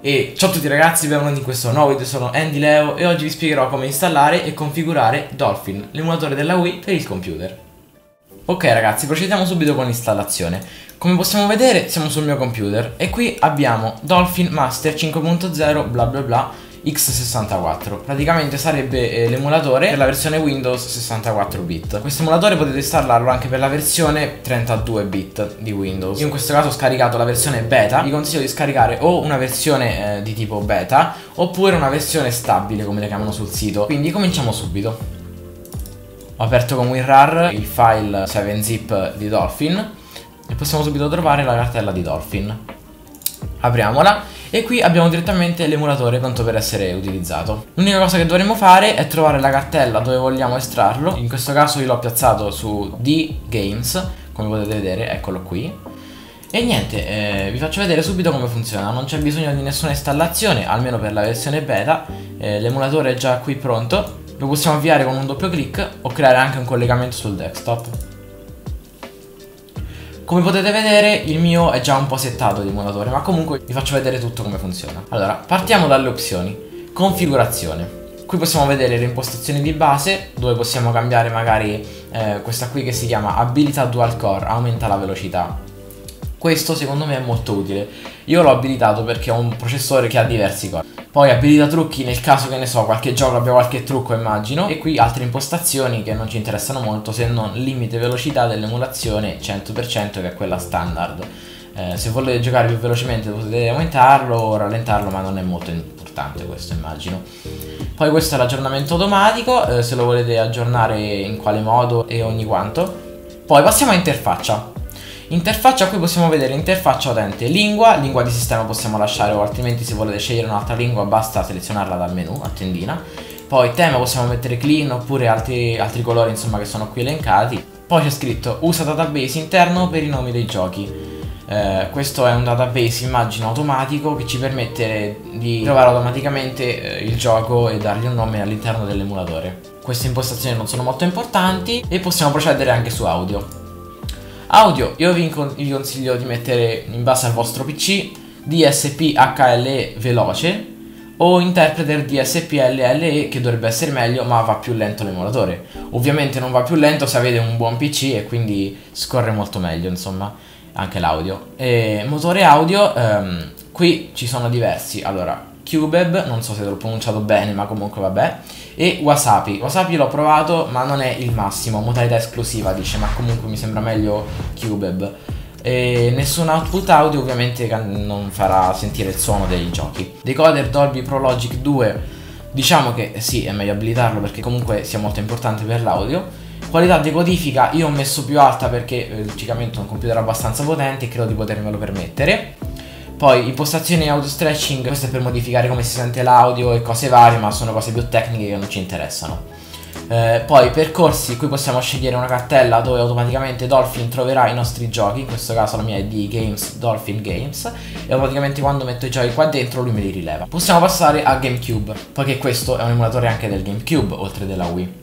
E ciao a tutti ragazzi, benvenuti in questo nuovo video, sono Andy Leo e oggi vi spiegherò come installare e configurare Dolphin, l'emulatore della Wii per il computer. Ok ragazzi, procediamo subito con l'installazione. Come possiamo vedere siamo sul mio computer e qui abbiamo Dolphin Master 5.0 bla bla bla X64 Praticamente sarebbe eh, l'emulatore per la versione Windows 64 bit. Questo emulatore potete installarlo anche per la versione 32 bit di Windows. Io in questo caso ho scaricato la versione beta. Vi consiglio di scaricare o una versione eh, di tipo beta Oppure una versione stabile come le chiamano sul sito. Quindi cominciamo subito. Ho aperto con WinRAR il file 7zip di Dolphin E possiamo subito trovare la cartella di Dolphin. Apriamola e qui abbiamo direttamente l'emulatore pronto per essere utilizzato. L'unica cosa che dovremo fare è trovare la cartella dove vogliamo estrarlo, in questo caso io l'ho piazzato su D-Games, come potete vedere, eccolo qui. E niente, eh, vi faccio vedere subito come funziona, non c'è bisogno di nessuna installazione, almeno per la versione beta, eh, l'emulatore è già qui pronto, lo possiamo avviare con un doppio clic o creare anche un collegamento sul desktop. Come potete vedere il mio è già un po' settato di emulatore ma comunque vi faccio vedere tutto come funziona. Allora partiamo dalle opzioni. Configurazione. Qui possiamo vedere le impostazioni di base dove possiamo cambiare magari eh, questa qui che si chiama abilità dual core aumenta la velocità questo secondo me è molto utile. Io l'ho abilitato perché ho un processore che ha diversi core poi abilita trucchi nel caso che ne so qualche gioco abbia qualche trucco immagino. E qui altre impostazioni che non ci interessano molto se non limite velocità dell'emulazione 100% che è quella standard. Eh, Se volete giocare più velocemente potete aumentarlo o rallentarlo ma non è molto importante questo immagino. Poi questo è l'aggiornamento automatico eh, se lo volete aggiornare in quale modo e ogni quanto. Poi passiamo a interfaccia Interfaccia qui possiamo vedere interfaccia utente lingua, lingua di sistema possiamo lasciare o altrimenti se volete scegliere un'altra lingua basta selezionarla dal menu a tendina. Poi tema possiamo mettere clean oppure altri, altri colori insomma che sono qui elencati. Poi c'è scritto usa database interno per i nomi dei giochi. Eh, questo è un database immagino automatico che ci permette di trovare automaticamente eh, il gioco e dargli un nome all'interno dell'emulatore. Queste impostazioni non sono molto importanti e possiamo procedere anche su audio. Audio, io vi, consiglio di mettere in base al vostro PC DSP HLE veloce o interpreter DSP LLE che dovrebbe essere meglio ma va più lento l'emulatore. Ovviamente non va più lento se avete un buon PC e quindi scorre molto meglio insomma anche l'audio. E motore audio, ehm, qui ci sono diversi. Allora, Cubeb, non so se l'ho pronunciato bene ma comunque vabbè e Wasapi. Wasapi l'ho provato ma non è il massimo, modalità esclusiva dice, ma comunque mi sembra meglio Cubeb. E nessun output audio ovviamente non farà sentire il suono dei giochi. Decoder Dolby Pro Logic 2 diciamo che sì è meglio abilitarlo perché comunque sia molto importante per l'audio. Qualità decodifica io ho messo più alta perché eh, logicamente è un computer abbastanza potente e credo di potermelo permettere. Poi impostazioni audio stretching, questo è per modificare come si sente l'audio e cose varie, ma sono cose più tecniche che non ci interessano. Eh, poi percorsi, qui possiamo scegliere una cartella dove automaticamente Dolphin troverà i nostri giochi, in questo caso la mia è di Games, Dolphin Games, e automaticamente quando metto i giochi qua dentro lui me li rileva. Possiamo passare a GameCube, poiché questo è un emulatore anche del GameCube, oltre della Wii.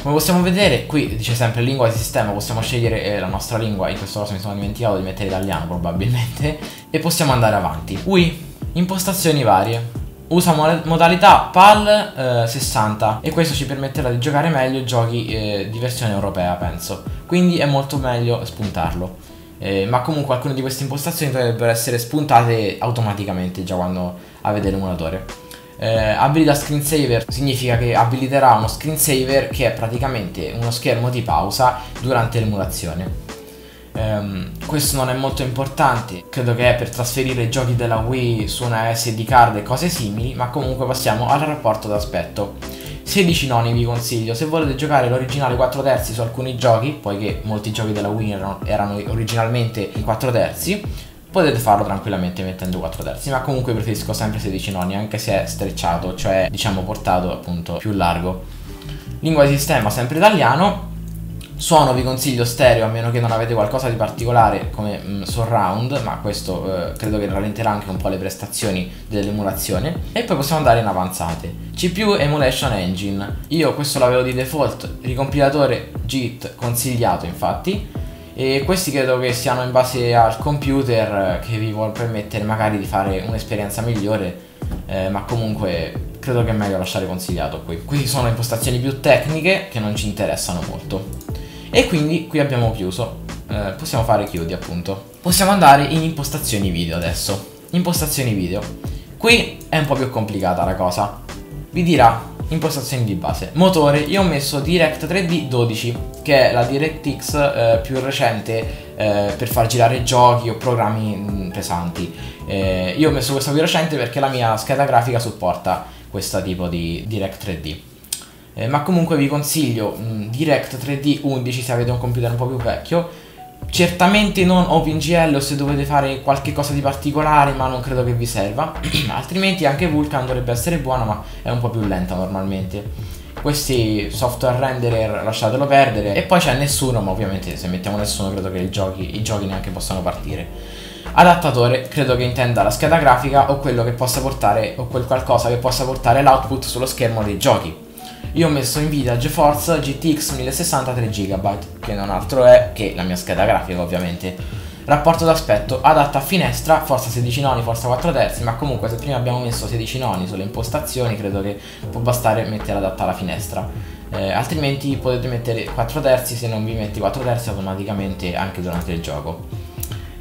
Come possiamo vedere, qui dice sempre lingua di sistema, possiamo scegliere eh, la nostra lingua, in questo caso mi sono dimenticato di mettere italiano probabilmente, e possiamo andare avanti. Wii, impostazioni varie. Usa modalità PAL eh, 60 e questo ci permetterà di giocare meglio giochi eh, di versione europea, penso. Quindi è molto meglio spuntarlo. Eh, ma comunque alcune di queste impostazioni dovrebbero essere spuntate automaticamente già quando avete l'emulatore eh, abilita screensaver significa che abiliterà uno screensaver che è praticamente uno schermo di pausa durante l'emulazione. Um, questo non è molto importante, credo che è per trasferire giochi della Wii su una SD card e cose simili, ma comunque passiamo al rapporto d'aspetto. 16 noni vi consiglio, se volete giocare l'originale 4 terzi su alcuni giochi, poiché molti giochi della Wii erano, erano originalmente in 4 terzi, potete farlo tranquillamente mettendo 4 terzi ma comunque preferisco sempre 16 noni anche se è strecciato cioè diciamo portato appunto più largo lingua di sistema sempre italiano Suono vi consiglio stereo a meno che non avete qualcosa di particolare come mm, surround, ma questo eh, credo che rallenterà anche un po' le prestazioni dell'emulazione. E poi possiamo andare in avanzate. CPU Emulation Engine. Io questo l'avevo di default, ricompilatore JIT consigliato infatti e questi credo che siano in base al computer che vi vuol permettere magari di fare un'esperienza migliore eh, ma comunque credo che è meglio lasciare consigliato qui. Qui sono impostazioni più tecniche che non ci interessano molto. E quindi qui abbiamo chiuso. Eh, possiamo fare chiudi appunto. Possiamo andare in impostazioni video adesso. Impostazioni video. Qui è un po' più complicata la cosa. Vi dirà impostazioni di base. Motore, io ho messo Direct 3D 12, che è la DirectX eh, più recente eh, per far girare giochi o programmi mh, mm, pesanti. Eh, io ho messo questa più recente perché la mia scheda grafica supporta questo tipo di Direct 3D. Eh, ma comunque vi consiglio mh, mm, Direct 3D 11 se avete un computer un po' più vecchio. Certamente non OpenGL o se dovete fare qualche cosa di particolare, ma non credo che vi serva. Altrimenti anche Vulkan dovrebbe essere buona, ma è un po' più lenta normalmente. Questi software renderer lasciatelo perdere. E poi c'è nessuno, ma ovviamente se mettiamo nessuno credo che i giochi, i giochi neanche possano partire. Adattatore credo che intenda la scheda grafica o quello che possa portare o quel qualcosa che possa portare l'output sullo schermo dei giochi. Io ho messo Nvidia GeForce GTX 1060 3GB, che non altro è che la mia scheda grafica ovviamente. Rapporto d'aspetto adatta a finestra, forza 16 noni, forza 4 terzi, ma comunque se prima abbiamo messo 16 noni sulle impostazioni credo che può bastare mettere adatta alla finestra. Eh, altrimenti potete mettere 4 terzi, se non vi metti 4 terzi automaticamente anche durante il gioco.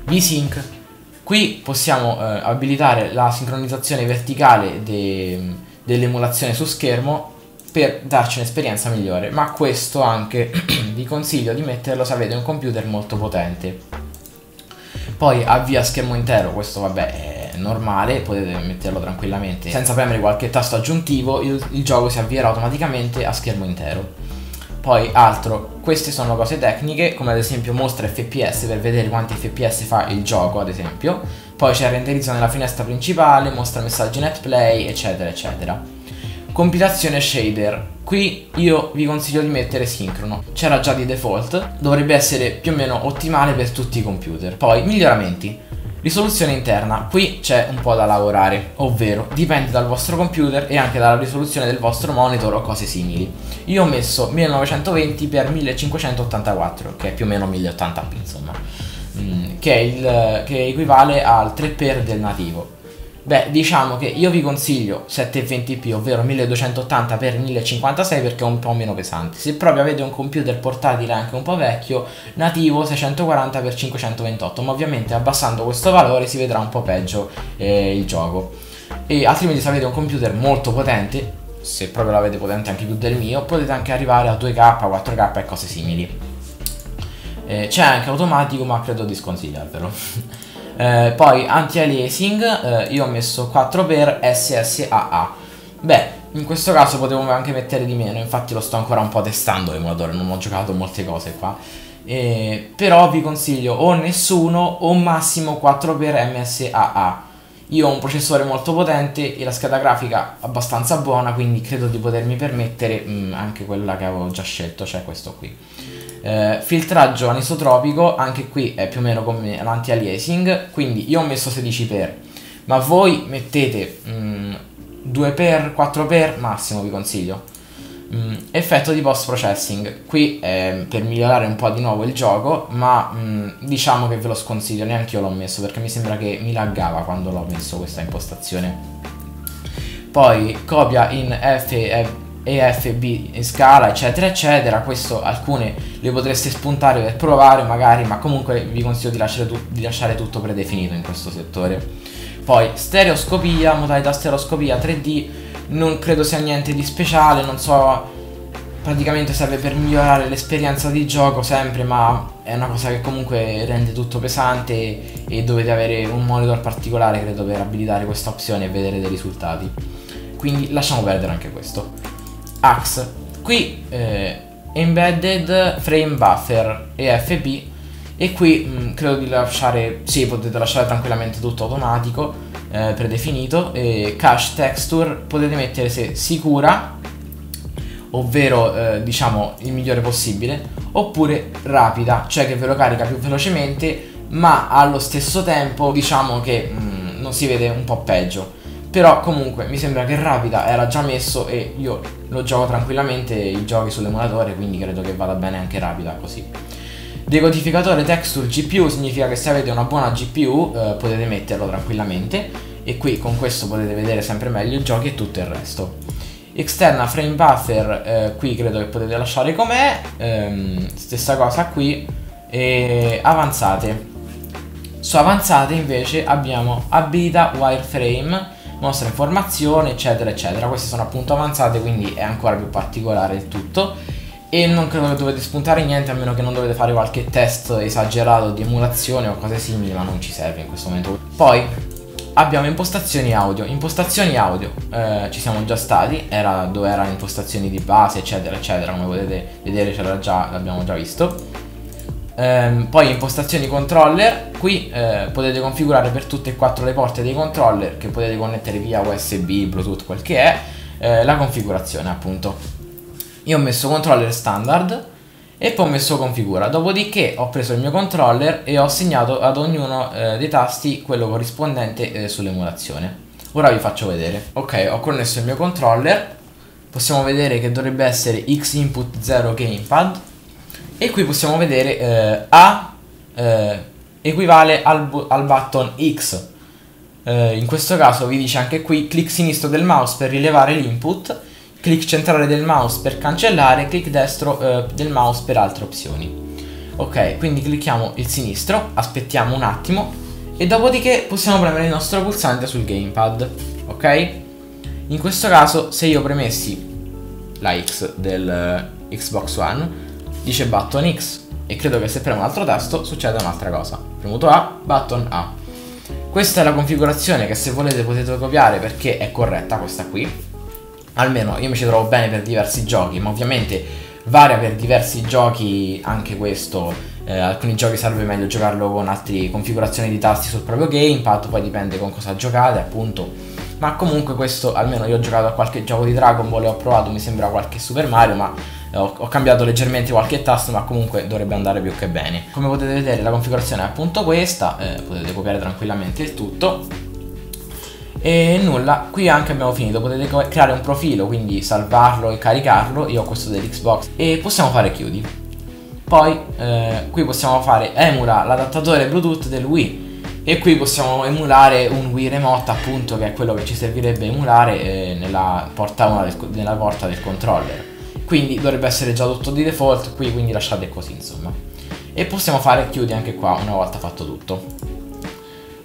V-Sync Qui possiamo eh, abilitare la sincronizzazione verticale de, dell'emulazione su schermo per darci un'esperienza migliore, ma questo anche vi consiglio di metterlo se avete un computer molto potente. Poi avvia schermo intero, questo vabbè è normale, potete metterlo tranquillamente senza premere qualche tasto aggiuntivo, il, il gioco si avvierà automaticamente a schermo intero. Poi altro, queste sono cose tecniche, come ad esempio mostra FPS per vedere quanti FPS fa il gioco, ad esempio. Poi c'è renderizzo nella finestra principale, mostra messaggi netplay, eccetera, eccetera. Compilazione shader. Qui io vi consiglio di mettere sincrono. C'era già di default, dovrebbe essere più o meno ottimale per tutti i computer. Poi miglioramenti. Risoluzione interna, qui c'è un po' da lavorare, ovvero dipende dal vostro computer e anche dalla risoluzione del vostro monitor o cose simili. Io ho messo 1920x1584, che è più o meno 1080p insomma, mm, che, il, che equivale al 3x del nativo. Beh, diciamo che io vi consiglio 720p, ovvero 1280x1056 perché è un po' meno pesante. Se proprio avete un computer portatile anche un po' vecchio, nativo 640x528, ma ovviamente abbassando questo valore si vedrà un po' peggio eh, il gioco. E altrimenti se avete un computer molto potente, se proprio l'avete potente anche più del mio, potete anche arrivare a 2K, 4K e cose simili. Eh, c'è anche automatico, ma credo di sconsigliarvelo. Eh, poi anti-aliasing, eh, io ho messo 4 per SSAA. Beh, in questo caso potevo anche mettere di meno, infatti lo sto ancora un po' testando l'emulatore, non ho giocato molte cose qua. Eh, però vi consiglio o nessuno o massimo 4 per MSAA. Io ho un processore molto potente e la scheda grafica abbastanza buona, quindi credo di potermi permettere mh, mm, anche quella che avevo già scelto, cioè questo qui. Eh, filtraggio anisotropico, anche qui è più o meno come l'anti-aliasing, quindi io ho messo 16 per, ma voi mettete mm, 2 per, 4 per, massimo vi consiglio. Mm, effetto di post processing, qui è per migliorare un po' di nuovo il gioco, ma mm, diciamo che ve lo sconsiglio, neanche io l'ho messo perché mi sembra che mi laggava quando l'ho messo questa impostazione. Poi copia in F e FB in scala eccetera eccetera. Questo alcune le potreste spuntare per provare magari ma comunque vi consiglio di lasciare, tu- di lasciare tutto predefinito in questo settore. Poi stereoscopia modalità stereoscopia 3D non credo sia niente di speciale non so praticamente serve per migliorare l'esperienza di gioco sempre ma è una cosa che comunque rende tutto pesante e dovete avere un monitor particolare credo per abilitare questa opzione e vedere dei risultati. Quindi lasciamo perdere anche questo Axe. Qui eh, Embedded Frame Buffer EFB e qui mh, mm, credo di lasciare, sì potete lasciare tranquillamente tutto automatico, eh, predefinito e Cache Texture potete mettere se sicura, ovvero eh, diciamo il migliore possibile, oppure rapida, cioè che ve lo carica più velocemente ma allo stesso tempo diciamo che mh, mm, non si vede un po' peggio. Però comunque mi sembra che Rapida era già messo e io lo gioco tranquillamente i giochi sull'emulatore, quindi credo che vada bene anche Rapida così. Decodificatore texture GPU significa che se avete una buona GPU eh, potete metterlo tranquillamente e qui con questo potete vedere sempre meglio i giochi e tutto il resto. Externa frame buffer, eh, qui credo che potete lasciare com'è, ehm, stessa cosa qui, e avanzate. Su avanzate invece abbiamo abilità wireframe, mostra informazioni eccetera eccetera, queste sono appunto avanzate quindi è ancora più particolare il tutto. E non credo che dovete spuntare niente a meno che non dovete fare qualche test esagerato di emulazione o cose simili ma non ci serve in questo momento. Poi abbiamo impostazioni audio. Impostazioni audio eh, ci siamo già stati era dove era impostazioni di base eccetera eccetera. Come potete vedere ce l'abbiamo già visto ehm, poi impostazioni controller qui eh, potete configurare per tutte e quattro le porte dei controller che potete connettere via usb bluetooth quel che è eh, la configurazione appunto. Io ho messo controller standard e poi ho messo configura. Dopodiché ho preso il mio controller e ho assegnato ad ognuno eh, dei tasti quello corrispondente eh, sull'emulazione. Ora vi faccio vedere. Ok ho connesso il mio controller. Possiamo vedere che dovrebbe essere x input 0 gamepad e qui possiamo vedere eh, A eh, equivale al, al, button X eh, in questo caso vi dice anche qui clic sinistro del mouse per rilevare l'input clic centrale del mouse per cancellare, clic destro eh, del mouse per altre opzioni. Ok, quindi clicchiamo il sinistro, aspettiamo un attimo e dopodiché possiamo premere il nostro pulsante sul gamepad, ok? In questo caso se io premessi la X del uh, Xbox One dice button X e credo che se premo un altro tasto succeda un'altra cosa. Premuto A, button A. Questa è la configurazione che se volete potete copiare perché è corretta questa qui almeno io mi ci trovo bene per diversi giochi, ma ovviamente varia per diversi giochi anche questo. Eh, alcuni giochi serve meglio giocarlo con altre configurazioni di tasti sul proprio gamepad, poi dipende con cosa giocate, appunto. Ma comunque questo, almeno io ho giocato a qualche gioco di Dragon Ball e ho provato, mi sembra qualche Super Mario, ma ho, ho, cambiato leggermente qualche tasto, ma comunque dovrebbe andare più che bene. Come potete vedere la configurazione è appunto questa, eh, potete copiare tranquillamente il tutto e nulla, qui anche abbiamo finito, potete creare un profilo, quindi salvarlo e caricarlo, io ho questo dell'Xbox e possiamo fare chiudi. Poi eh, qui possiamo fare emula l'adattatore Bluetooth del Wii e qui possiamo emulare un Wii Remote appunto che è quello che ci servirebbe emulare eh, nella, porta del, nella porta del controller. Quindi dovrebbe essere già tutto di default qui, quindi lasciate così insomma. E possiamo fare chiudi anche qua una volta fatto tutto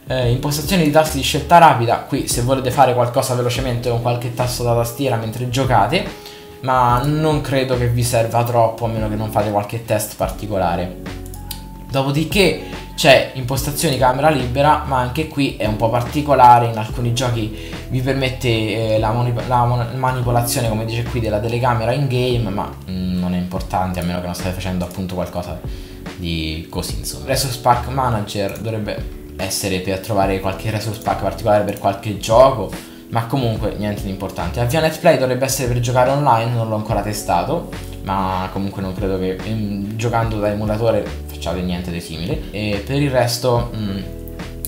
eh, impostazioni di tasti di scelta rapida, qui se volete fare qualcosa velocemente con qualche tasto da tastiera mentre giocate, ma non credo che vi serva troppo a meno che non fate qualche test particolare. Dopodiché c'è impostazioni camera libera, ma anche qui è un po' particolare, in alcuni giochi vi permette eh, la, la, manipolazione, come dice qui, della telecamera in game, ma mm, non è importante a meno che non state facendo appunto qualcosa di così, insomma. Resource Pack Manager dovrebbe essere per trovare qualche resource pack particolare per qualche gioco, ma comunque niente di importante. Avvia Netplay dovrebbe essere per giocare online, non l'ho ancora testato, ma comunque non credo che in, giocando da emulatore facciate niente di simile. E per il resto... Mh, mm,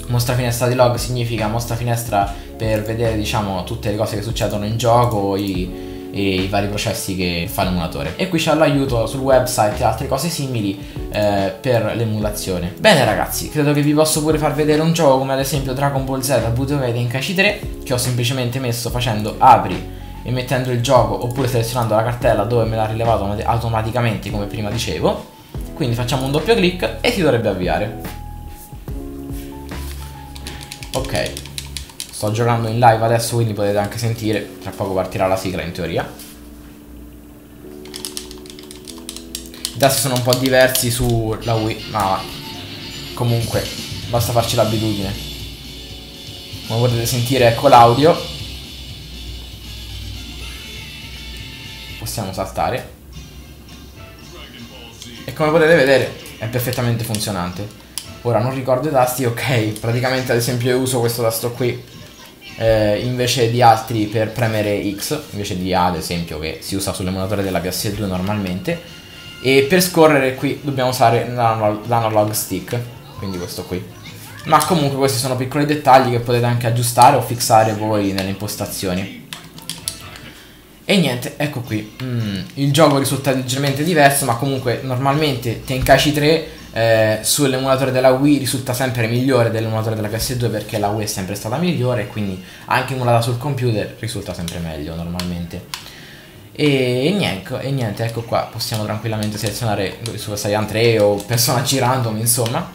mostra finestra di log significa mostra finestra per vedere diciamo tutte le cose che succedono in gioco, i, i vari processi che fa l'emulatore. E qui c'è l'aiuto sul website e altre cose simili eh, per l'emulazione. Bene ragazzi, credo che vi posso pure far vedere un gioco come ad esempio Dragon Ball Z in KC 3 che ho semplicemente messo facendo apri e mettendo il gioco oppure selezionando la cartella dove me l'ha rilevato automaticamente come prima dicevo. Quindi facciamo un doppio clic e si dovrebbe avviare. Ok, Sto giocando in live adesso quindi potete anche sentire. Tra poco partirà la sigla in teoria. I tasti sono un po' diversi sulla Wii Ma comunque basta farci l'abitudine. Come potete sentire ecco l'audio. Possiamo saltare come potete vedere è perfettamente funzionante Ora non ricordo i tasti, ok Praticamente ad esempio io uso questo tasto qui eh, invece di altri per premere X, invece di A ad esempio che si usa sull'emulatore della PS2 normalmente. E per scorrere qui dobbiamo usare l'analog stick, quindi questo qui. Ma comunque questi sono piccoli dettagli che potete anche aggiustare o fissare voi nelle impostazioni. E niente, ecco qui. Mm, il gioco risulta leggermente diverso, ma comunque normalmente Tenkaichi 3 eh, sull'emulatore della Wii risulta sempre migliore dell'emulatore della PS2 perché la Wii è sempre stata migliore quindi anche emulata sul computer risulta sempre meglio normalmente. E, e, niente, e niente, ecco qua, possiamo tranquillamente selezionare Super Saiyan 3 o personaggi random, insomma.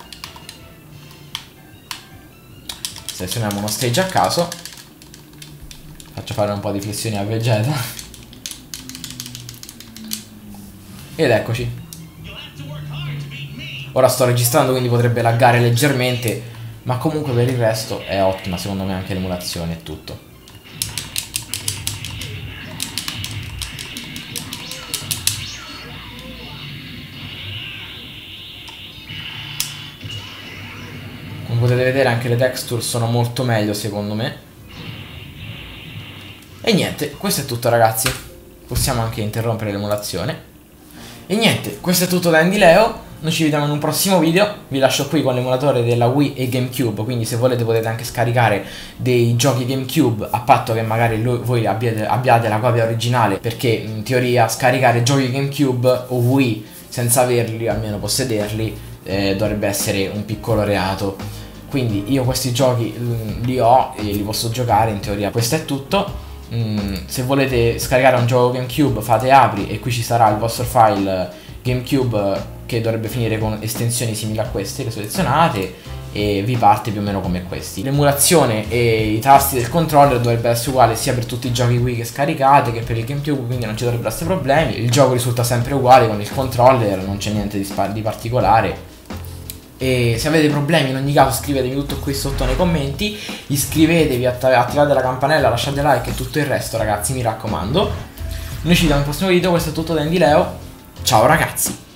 Selezioniamo uno stage a caso. Faccio fare un po' di flessioni a Vegeta. Ed eccoci. Ora sto registrando quindi potrebbe laggare leggermente, ma comunque per il resto è ottima secondo me anche l'emulazione e tutto. Come potete vedere anche le texture sono molto meglio secondo me. E niente, questo è tutto ragazzi. Possiamo anche interrompere l'emulazione. E niente, questo è tutto da Andy Leo. Noi ci vediamo in un prossimo video. Vi lascio qui con l'emulatore della Wii e GameCube. Quindi, se volete, potete anche scaricare dei giochi GameCube. A patto che magari voi abbiate, abbiate la copia originale. Perché in teoria scaricare giochi GameCube o Wii senza averli, almeno possederli, eh, dovrebbe essere un piccolo reato. Quindi io questi giochi mm, li ho e li posso giocare. In teoria, questo è tutto. Mm, se volete scaricare un gioco GameCube fate apri e qui ci sarà il vostro file GameCube che dovrebbe finire con estensioni simili a queste, le selezionate e vi parte più o meno come questi. L'emulazione e i tasti del controller dovrebbero essere uguali sia per tutti i giochi Wii che scaricate che per il GameCube, quindi non ci dovrebbero essere problemi. Il gioco risulta sempre uguale con il controller, non c'è niente di, di particolare e se avete problemi in ogni caso scrivetemi tutto qui sotto nei commenti. Iscrivetevi, attivate la campanella, lasciate like e tutto il resto ragazzi, mi raccomando. Noi ci vediamo nel prossimo video, questo è tutto da Andy Leo. Ciao ragazzi!